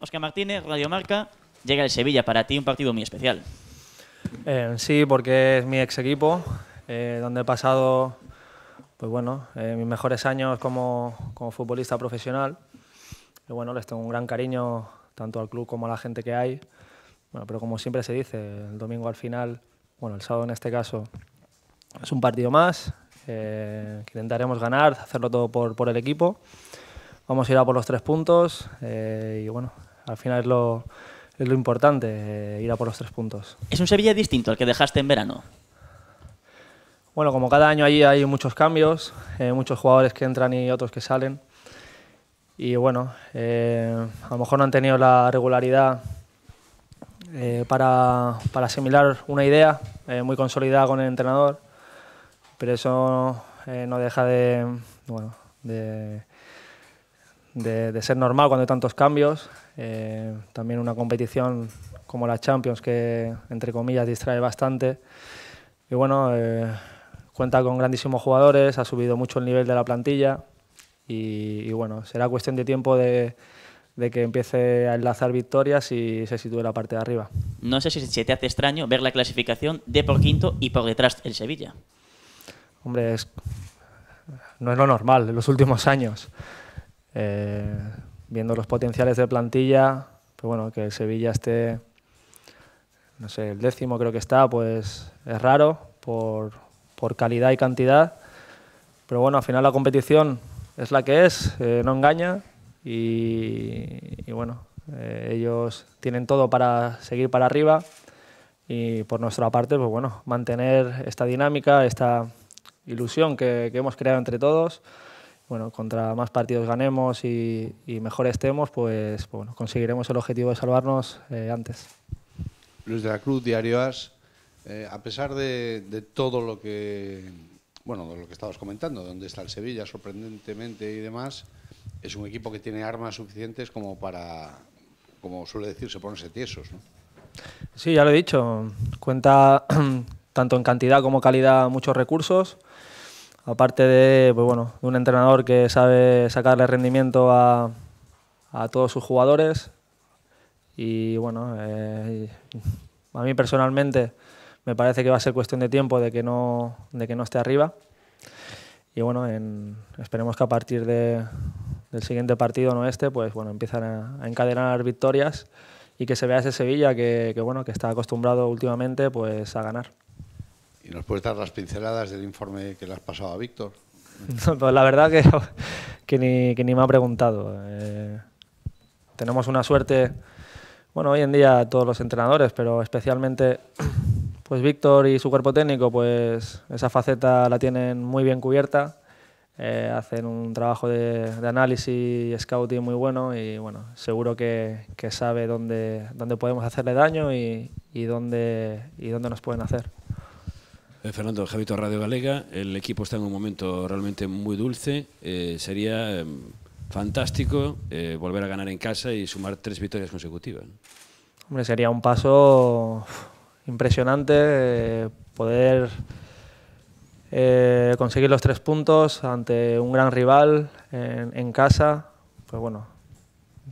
Oscar Martínez, Radio Marca, llega el Sevilla, para ti un partido muy especial. Eh, sí, porque es mi ex equipo, eh, donde he pasado pues bueno, eh, mis mejores años como, como, futbolista profesional. Y bueno, les tengo un gran cariño tanto al club como a la gente que hay. Bueno, pero como siempre se dice, el domingo al final, bueno, el sábado en este caso, es un partido más. intentaremos ganar, hacerlo todo por, por, el equipo. Vamos a ir a por los tres puntos y bueno, al final es lo, es lo importante, eh, ir a por los tres puntos. ¿Es un Sevilla distinto al que dejaste en verano? Bueno, como cada año allí hay muchos cambios, eh, muchos jugadores que entran y otros que salen. Y bueno, eh, a lo mejor no han tenido la regularidad para, para, asimilar una idea muy consolidada con el entrenador, pero eso no deja de, bueno, de, de, de, ser normal cuando hay tantos cambios. Eh, también una competición como la Champions que, entre comillas, distrae bastante. Y bueno, eh, cuenta con grandísimos jugadores, ha subido mucho el nivel de la plantilla y, y bueno, será cuestión de tiempo de, de, que empiece a enlazar victorias y se sitúe la parte de arriba. No sé si se te hace extraño ver la clasificación de por quinto y por detrás el Sevilla. Hombre, es, no es lo normal en los últimos años. Eh, viendo los potenciales de plantilla, pues bueno, que el Sevilla esté, no sé, el décimo creo que está, pues es raro por, calidad y cantidad. Pero bueno, al final la competición es la que es, eh, no engaña y, bueno, eh, ellos tienen todo para seguir para arriba y por nuestra parte, pues bueno, mantener esta dinámica, esta ilusión que hemos creado entre todos bueno, contra más partidos ganemos y, y mejor estemos, pues bueno, conseguiremos el objetivo de salvarnos eh, antes. Luis de la Cruz, Diario As, eh, a pesar de, de, todo lo que, bueno, de lo que estabas comentando, donde está el Sevilla sorprendentemente y demás, es un equipo que tiene armas suficientes como para, como suele decirse, ponerse tiesos, ¿no? Sí, ya lo he dicho, cuenta tanto en cantidad como calidad muchos recursos aparte de, pues bueno, un entrenador que sabe sacarle rendimiento a, todos sus jugadores. Y bueno, eh, a mí personalmente me parece que va a ser cuestión de tiempo de que no, de que no esté arriba. Y bueno, en, esperemos que a partir de, del siguiente partido no este, pues bueno, empiezan a, a, encadenar victorias y que se vea ese Sevilla que, que, bueno, que está acostumbrado últimamente pues a ganar. ¿Y nos puedes dar las pinceladas del informe que le has pasado a Víctor? pues la verdad que, que, ni, me ha preguntado. Eh, tenemos una suerte, bueno, hoy en día todos los entrenadores, pero especialmente pues Víctor y su cuerpo técnico, pues esa faceta la tienen muy bien cubierta. Eh, hacen un trabajo de, análisis y scouting muy bueno y bueno, seguro que, sabe dónde, dónde podemos hacerle daño y, dónde, y dónde nos pueden hacer. Eh, Fernando, Javito Radio Galega, el equipo está en un momento realmente muy dulce. Eh, sería eh, fantástico eh, volver a ganar en casa y sumar tres victorias consecutivas. Hombre, sería un paso impresionante eh, poder conseguir los tres puntos ante un gran rival en, casa. Pues bueno,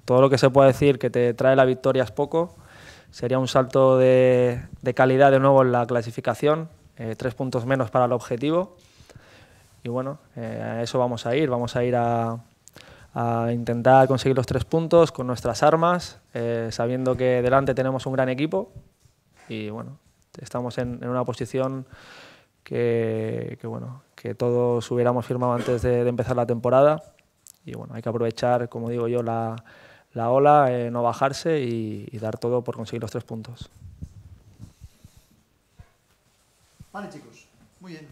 todo lo que se pueda decir que te trae la victoria es poco. Sería un salto de calidad de nuevo en la clasificación eh, tres puntos menos para el objetivo. Y bueno, eh, a eso vamos a ir, vamos a ir a, intentar conseguir los tres puntos con nuestras armas, eh, sabiendo que delante tenemos un gran equipo y bueno, estamos en, una posición que, bueno, que todos hubiéramos firmado antes de, empezar la temporada y bueno, hay que aprovechar, como digo yo, la, la ola, no bajarse y dar todo por conseguir los tres puntos. Vale, chicos. Muy bien.